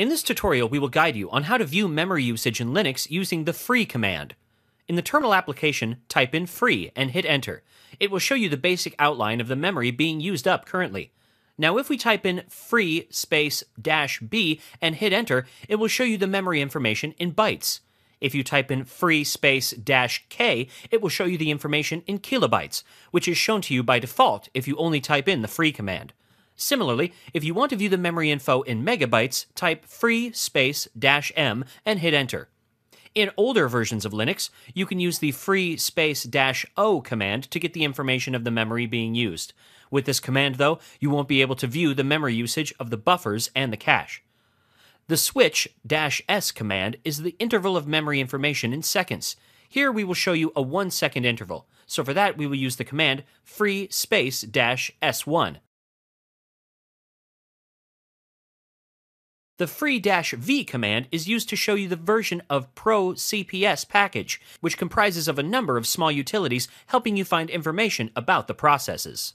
In this tutorial, we will guide you on how to view memory usage in Linux using the free command. In the terminal application, type in free and hit enter. It will show you the basic outline of the memory being used up currently. Now, if we type in free space dash b and hit enter, it will show you the memory information in bytes. If you type in free space dash k, it will show you the information in kilobytes, which is shown to you by default if you only type in the free command. Similarly, if you want to view the memory info in megabytes, type free space dash m and hit enter. In older versions of Linux, you can use the free space dash o command to get the information of the memory being used. With this command, though, you won't be able to view the memory usage of the buffers and the cache. The switch dash s command is the interval of memory information in seconds. Here we will show you a one second interval. So for that, we will use the command free space dash s1. The free-v command is used to show you the version of procps package, which comprises of a number of small utilities helping you find information about the processes.